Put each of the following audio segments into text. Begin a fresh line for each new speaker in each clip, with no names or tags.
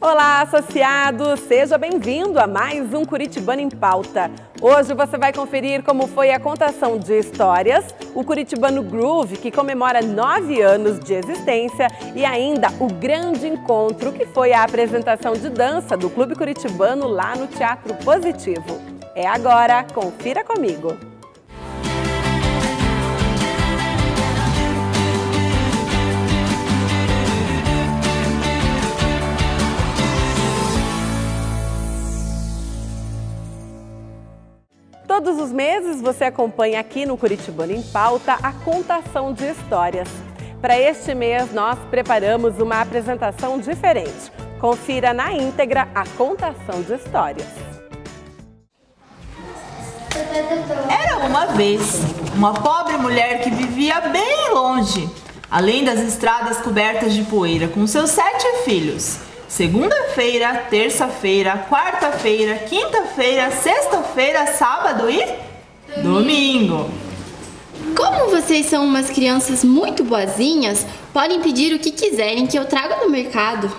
Olá, associado! Seja bem-vindo a mais um Curitibano em Pauta. Hoje você vai conferir como foi a contação de histórias, o Curitibano Groove, que comemora nove anos de existência, e ainda o grande encontro, que foi a apresentação de dança do Clube Curitibano lá no Teatro Positivo. É agora, confira comigo! Todos os meses você acompanha aqui no Curitibano em Pauta a contação de histórias. Para este mês, nós preparamos uma apresentação diferente. Confira na íntegra a contação de histórias.
Era uma vez uma pobre mulher que vivia bem longe, além das estradas cobertas de poeira, com seus sete filhos. Segunda-feira, terça-feira, quarta-feira, quinta-feira, sexta-feira, sábado e domingo.
Como vocês são umas crianças muito boazinhas, podem pedir o que quiserem que eu traga do mercado.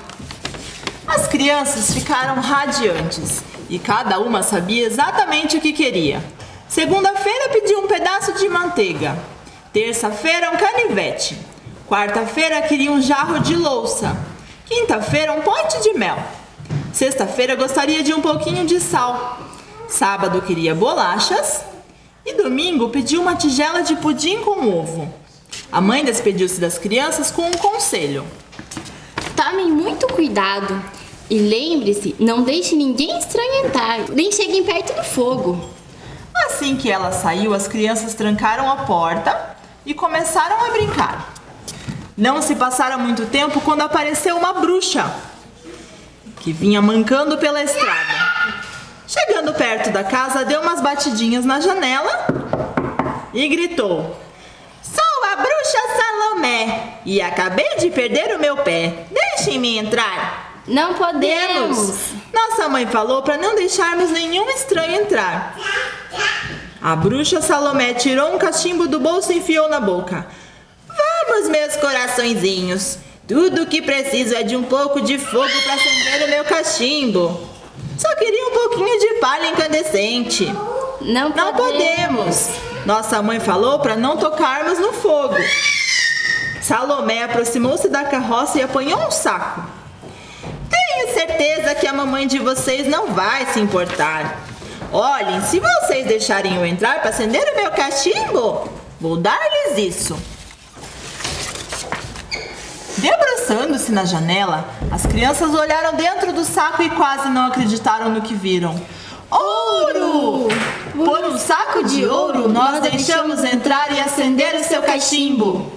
As crianças ficaram radiantes e cada uma sabia exatamente o que queria. Segunda-feira pediu um pedaço de manteiga. Terça-feira, um canivete. Quarta-feira, queria um jarro de louça. Quinta-feira, um pote de mel. Sexta-feira, gostaria de um pouquinho de sal. Sábado, queria bolachas. E domingo, pediu uma tigela de pudim com ovo. A mãe despediu-se das crianças com um conselho.
Tomem muito cuidado e lembre-se, não deixe ninguém estranho entrar, nem cheguem perto do fogo.
Assim que ela saiu, as crianças trancaram a porta e começaram a brincar. Não se passara muito tempo quando apareceu uma bruxa que vinha mancando pela estrada. Chegando perto da casa, deu umas batidinhas na janela e gritou: Sou a bruxa Salomé e acabei de perder o meu pé. Deixem-me entrar.
Não podemos.
Nossa mãe falou para não deixarmos nenhum estranho entrar. A bruxa Salomé tirou um cachimbo do bolso e enfiou na boca. Vamos, meus coraçõezinhos. Tudo o que preciso é de um pouco de fogo para acender o meu cachimbo. Só queria um pouquinho de palha incandescente.
Não podemos.
Não podemos. Nossa mãe falou para não tocarmos no fogo. Salomé aproximou-se da carroça e apanhou um saco. Tenho certeza que a mamãe de vocês não vai se importar. Olhem, se vocês deixarem eu entrar para acender o meu cachimbo, vou dar-lhes isso. Debruçando-se na janela, as crianças olharam dentro do saco e quase não acreditaram no que viram. Ouro! Por um saco de ouro, nós deixamos entrar e acender o seu cachimbo.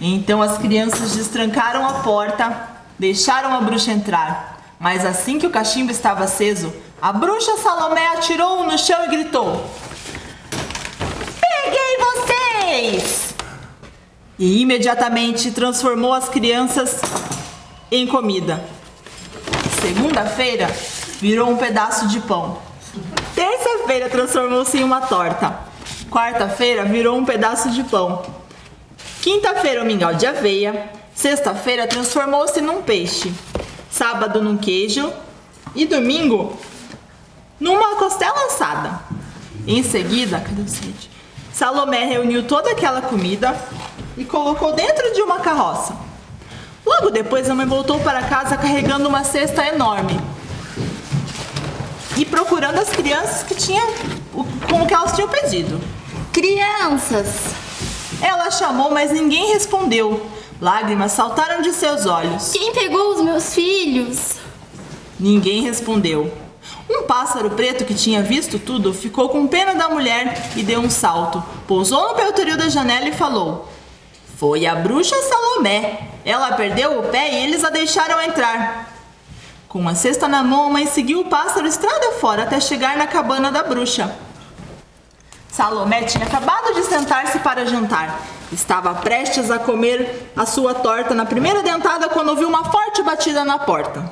Então as crianças destrancaram a porta, deixaram a bruxa entrar. Mas assim que o cachimbo estava aceso, a bruxa Salomé atirou-o no chão e gritou: Peguei vocês! E imediatamente transformou as crianças em comida. Segunda-feira virou um pedaço de pão. Terça-feira transformou-se em uma torta. Quarta-feira virou um pedaço de pão. Quinta-feira um mingau de aveia. Sexta-feira transformou-se num peixe. Sábado num queijo e domingo numa costela assada. Em seguida, cadê o? Salomé reuniu toda aquela comida e colocou dentro de uma carroça. Logo depois, a mãe voltou para casa carregando uma cesta enorme e procurando as crianças que tinham com o que elas tinham pedido.
Crianças!
Ela chamou, mas ninguém respondeu. Lágrimas saltaram de seus olhos.
Quem pegou os meus filhos?
Ninguém respondeu. Um pássaro preto que tinha visto tudo ficou com pena da mulher e deu um salto. Pousou no peltoril da janela e falou: Foi a bruxa Salomé. Ela perdeu o pé e eles a deixaram entrar. Com uma cesta na mão, a mãe seguiu o pássaro estrada fora até chegar na cabana da bruxa. Salomé tinha acabado de sentar-se para jantar. Estava prestes a comer a sua torta na primeira dentada quando ouviu uma forte batida na porta.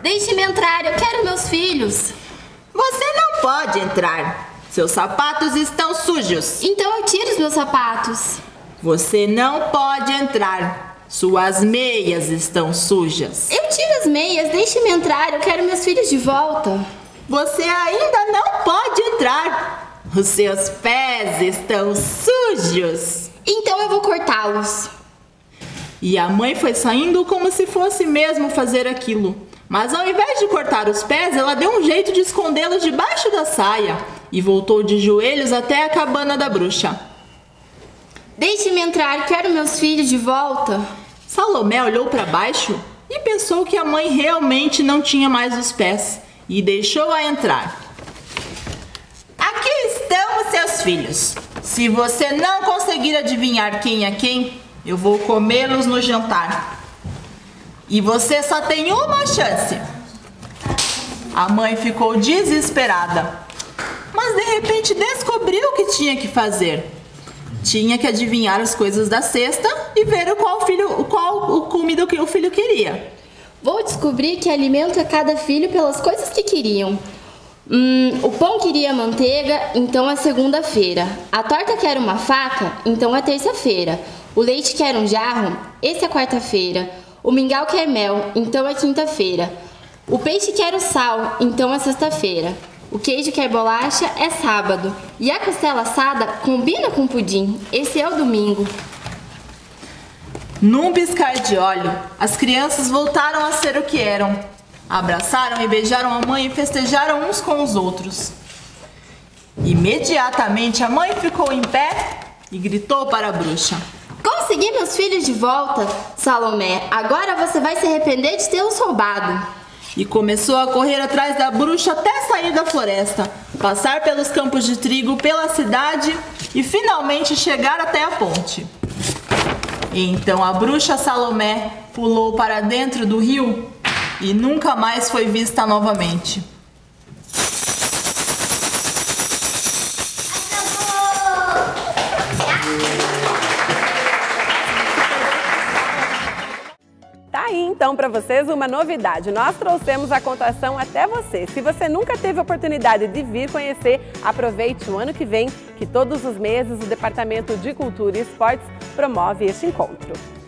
Deixe-me entrar, eu quero meus filhos.
Você não pode entrar. Seus sapatos estão sujos.
Então eu tiro os meus sapatos.
Você não pode entrar. Suas meias estão sujas.
Eu tiro as meias, deixe-me entrar, eu quero meus filhos de volta.
Você ainda não pode entrar. Os seus pés estão sujos.
Então eu vou cortá-los.
E a mãe foi saindo como se fosse mesmo fazer aquilo. Mas ao invés de cortar os pés, ela deu um jeito de escondê-los debaixo da saia e voltou de joelhos até a cabana da bruxa.
Deixe-me entrar, quero meus filhos de volta.
Salomé olhou para baixo e pensou que a mãe realmente não tinha mais os pés e deixou-a entrar. Aqui estão os seus filhos. Se você não conseguir adivinhar quem é quem, eu vou comê-los no jantar. E você só tem uma chance. A mãe ficou desesperada, mas de repente descobriu o que tinha que fazer. Tinha que adivinhar as coisas da cesta e ver qual filho, qual comida que o filho queria.
Vou descobrir que alimento a cada filho pelas coisas que queriam. Hum, o pão queria manteiga, então é segunda-feira. A torta quer uma faca, então é terça-feira. O leite quer um jarro, esse é quarta-feira. O mingau quer mel, então é quinta-feira. O peixe quer o sal, então é sexta-feira. O queijo quer bolacha é sábado. E a costela assada combina com pudim, esse é o domingo.
Num piscar de olho, as crianças voltaram a ser o que eram. Abraçaram e beijaram a mãe e festejaram uns com os outros. Imediatamente a mãe ficou em pé e gritou para a bruxa:
Consegui meus filhos de volta, Salomé. Agora você vai se arrepender de tê-los roubado.
E começou a correr atrás da bruxa até sair da floresta, passar pelos campos de trigo, pela cidade e finalmente chegar até a ponte. Então a bruxa Salomé pulou para dentro do rio e nunca mais foi vista novamente.
Então para vocês uma novidade. Nós trouxemos a contação até você. Se você nunca teve oportunidade de vir conhecer, aproveite o ano que vem, que todos os meses o Departamento de Cultura e Esportes promove este encontro.